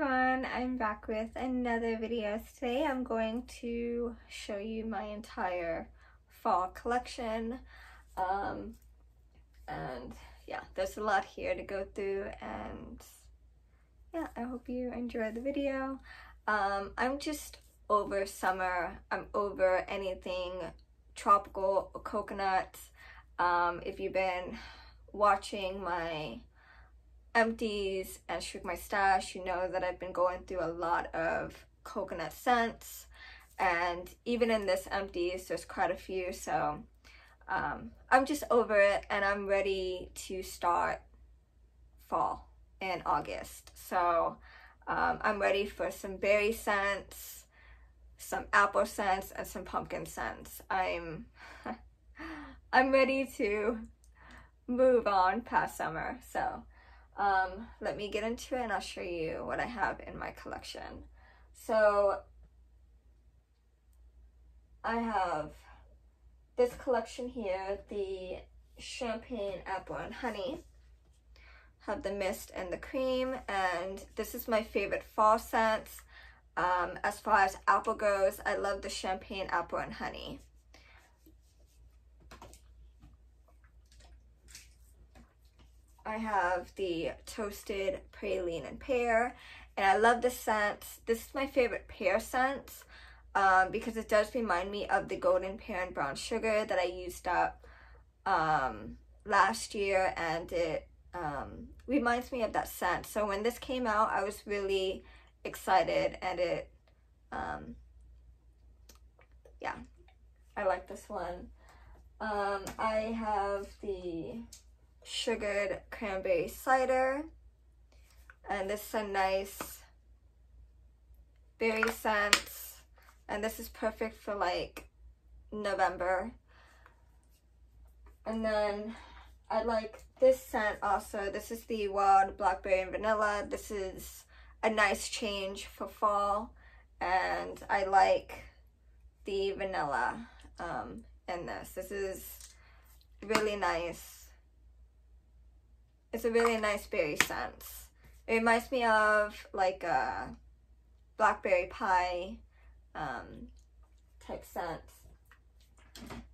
everyone, I'm back with another video. Today I'm going to show you my entire fall collection. Um, and yeah, there's a lot here to go through and yeah, I hope you enjoy the video. Um, I'm just over summer. I'm over anything tropical coconut. Um, if you've been watching my empties and Shrink My Stash, you know that I've been going through a lot of coconut scents. And even in this empties, there's quite a few. So um, I'm just over it and I'm ready to start fall in August. So um, I'm ready for some berry scents, some apple scents, and some pumpkin scents. I'm I'm ready to move on past summer. So um, let me get into it and I'll show you what I have in my collection. So I have this collection here, the Champagne Apple and Honey. Have the mist and the cream, and this is my favorite fall scent. Um, as far as apple goes, I love the Champagne Apple and Honey. I have the toasted praline and pear and I love the scent. This is my favorite pear scent um, because it does remind me of the golden pear and brown sugar that I used up um, last year and it um, reminds me of that scent. So when this came out I was really excited and it um, yeah I like this one. Um, I have the sugared cranberry cider. And this is a nice berry scent. And this is perfect for like November. And then I like this scent also. This is the wild blackberry and vanilla. This is a nice change for fall. And I like the vanilla um, in this. This is really nice it's a really nice berry scent. It reminds me of like a blackberry pie um, type scent.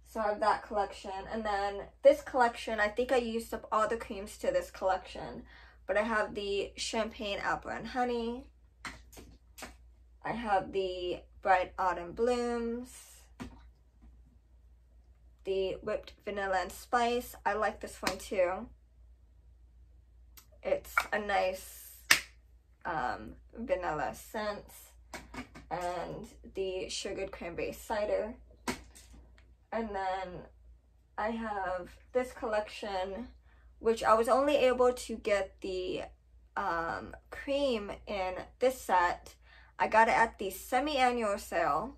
So I have that collection. And then this collection, I think I used up all the creams to this collection. But I have the Champagne Apple and Honey. I have the Bright Autumn Blooms. The Whipped Vanilla and Spice. I like this one too. It's a nice um, vanilla scent and the sugared cranberry cider. And then I have this collection, which I was only able to get the um, cream in this set. I got it at the semi-annual sale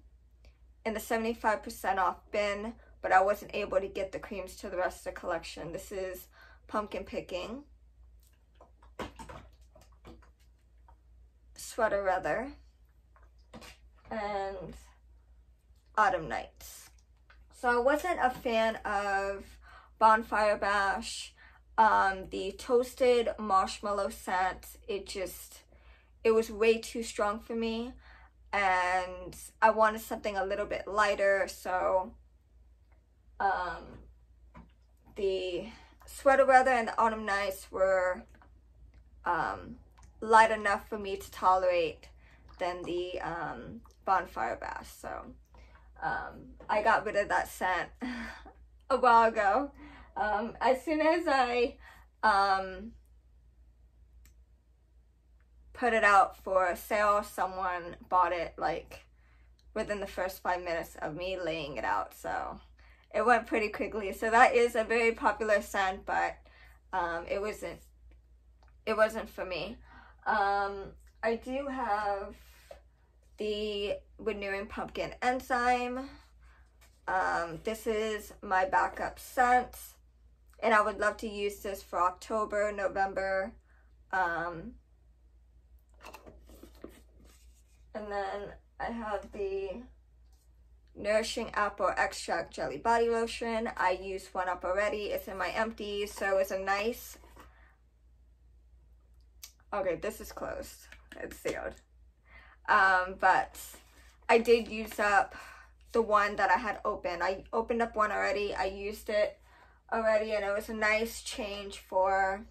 in the 75% off bin, but I wasn't able to get the creams to the rest of the collection. This is Pumpkin Picking. Sweater Weather, and Autumn Nights. So I wasn't a fan of Bonfire Bash, um, the toasted marshmallow scent. It just, it was way too strong for me. And I wanted something a little bit lighter, so um, the Sweater Weather and the Autumn Nights were um, light enough for me to tolerate than the um, Bonfire Bash. So um, I got rid of that scent a while ago. Um, as soon as I um, put it out for sale, someone bought it like within the first five minutes of me laying it out. So it went pretty quickly. So that is a very popular scent, but um, it wasn't it wasn't for me. Um, I do have the Renewing Pumpkin Enzyme. Um, this is my backup scent. And I would love to use this for October, November. Um, and then I have the Nourishing Apple Extract Jelly Body Lotion. I used one up already. It's in my empties, so it's a nice Okay, this is closed. it's sealed. Um, but I did use up the one that I had opened. I opened up one already. I used it already and it was a nice change for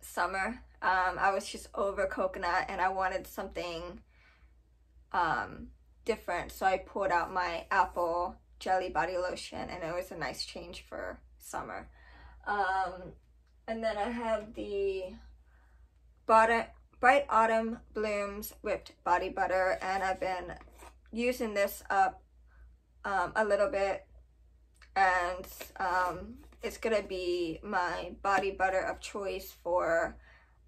summer. Um, I was just over coconut and I wanted something um, different. So I pulled out my apple jelly body lotion and it was a nice change for summer. Um, and then I have the Bright Autumn Blooms Whipped Body Butter and I've been using this up um, a little bit. And um, it's gonna be my body butter of choice for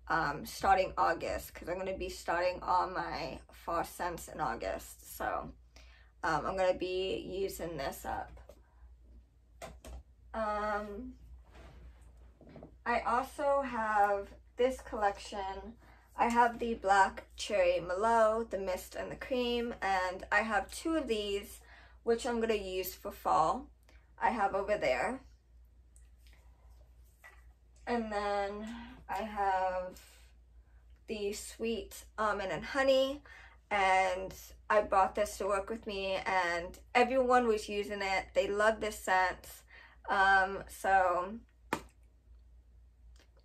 um, starting August because I'm gonna be starting all my fall scents in August. So um, I'm gonna be using this up. Um, I also have this collection I have the black cherry Merlot, the mist and the cream, and I have two of these, which I'm gonna use for fall. I have over there. And then I have the sweet almond and honey, and I bought this to work with me, and everyone was using it. They love this scent. Um, so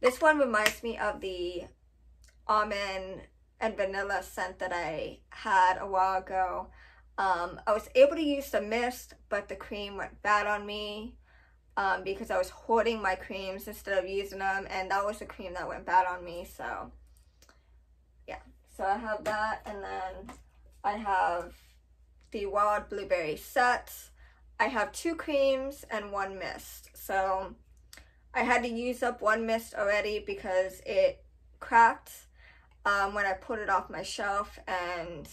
this one reminds me of the almond and vanilla scent that I had a while ago. Um, I was able to use the mist, but the cream went bad on me um, because I was hoarding my creams instead of using them, and that was the cream that went bad on me, so yeah. So I have that, and then I have the Wild Blueberry Sets. I have two creams and one mist, so I had to use up one mist already because it cracked um, when I put it off my shelf and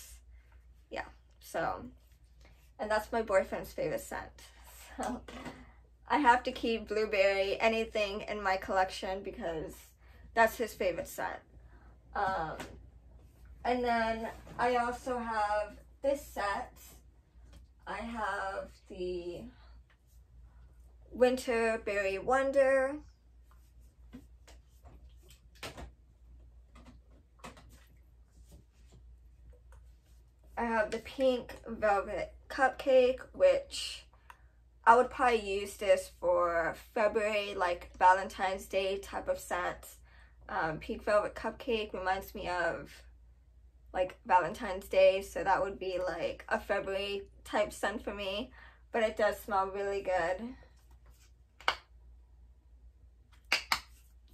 yeah so and that's my boyfriend's favorite scent. So I have to keep blueberry anything in my collection because that's his favorite scent. Um, and then I also have this set. I have the Winter Berry Wonder I have the pink velvet cupcake, which I would probably use this for February, like Valentine's Day type of scent. Um, pink velvet cupcake reminds me of like Valentine's Day, so that would be like a February type scent for me, but it does smell really good.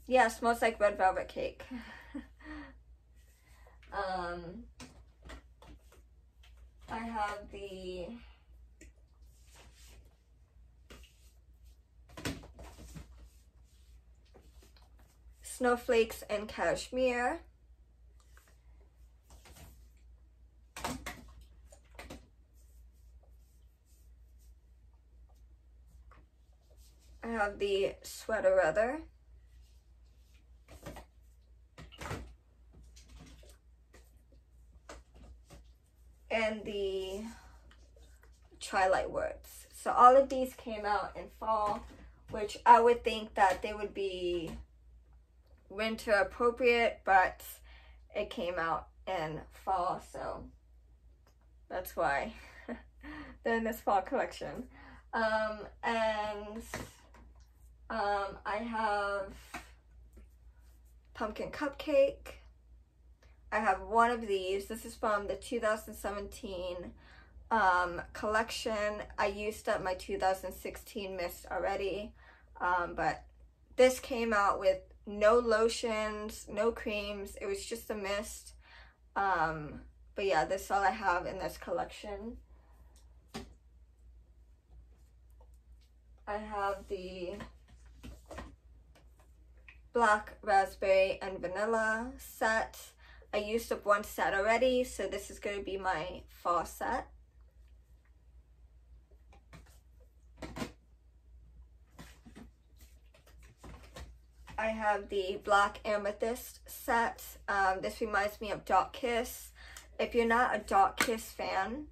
Yeah, smells like red velvet cake. um, I have the snowflakes and cashmere. I have the sweater weather. And the Twilight Woods. So all of these came out in fall, which I would think that they would be winter appropriate, but it came out in fall, so that's why they're in this fall collection. Um, and um, I have pumpkin cupcake. I have one of these. This is from the 2017 um, collection. I used up my 2016 mist already, um, but this came out with no lotions, no creams. It was just a mist. Um, but yeah, this is all I have in this collection. I have the black raspberry and vanilla set. I used up one set already, so this is going to be my fall set. I have the Black Amethyst set. Um, this reminds me of Dark Kiss. If you're not a Dark Kiss fan,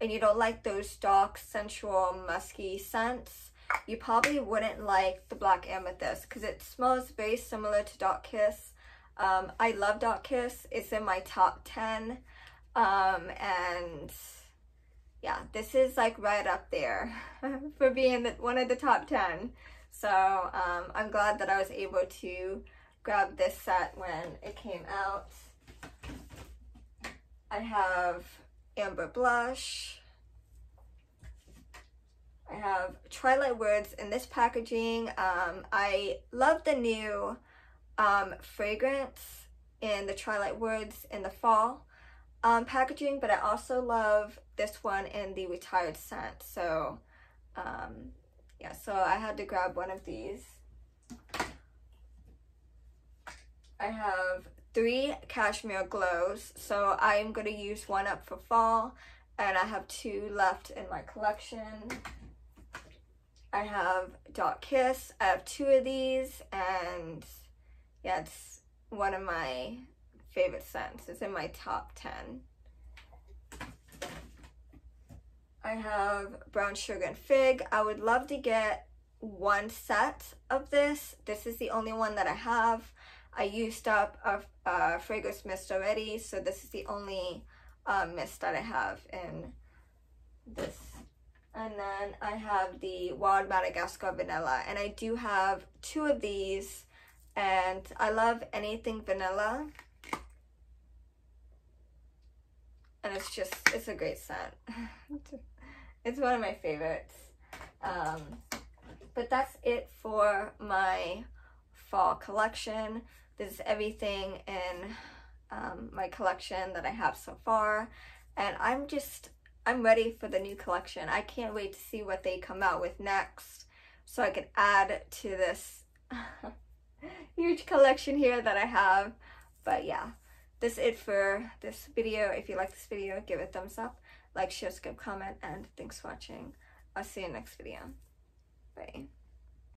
and you don't like those dark, sensual, musky scents, you probably wouldn't like the Black Amethyst because it smells very similar to Dark Kiss Um, I love Dark Kiss. It's in my top 10. Um, and yeah, this is like right up there for being the, one of the top 10. So um, I'm glad that I was able to grab this set when it came out. I have Amber Blush. I have Twilight Woods in this packaging. Um, I love the new um, fragrance in the Twilight Woods in the fall um, packaging, but I also love this one in the retired scent. So um, yeah, so I had to grab one of these. I have three cashmere glows, so I'm going to use one up for fall, and I have two left in my collection. I have Dark Kiss. I have two of these, and yeah, it's one of my favorite scents. It's in my top 10. I have brown sugar and fig. I would love to get one set of this. This is the only one that I have. I used up a, a fragrance mist already, so this is the only uh, mist that I have in this. And then I have the Wild Madagascar Vanilla, and I do have two of these, and I love anything vanilla. And it's just, it's a great scent. It's one of my favorites. Um, but that's it for my fall collection. This is everything in um, my collection that I have so far. And I'm just, I'm ready for the new collection. I can't wait to see what they come out with next so I can add to this huge collection here that I have. But yeah, that's it for this video. If you like this video, give it a thumbs up like, share, subscribe, comment, and thanks for watching. I'll see you next video. Bye.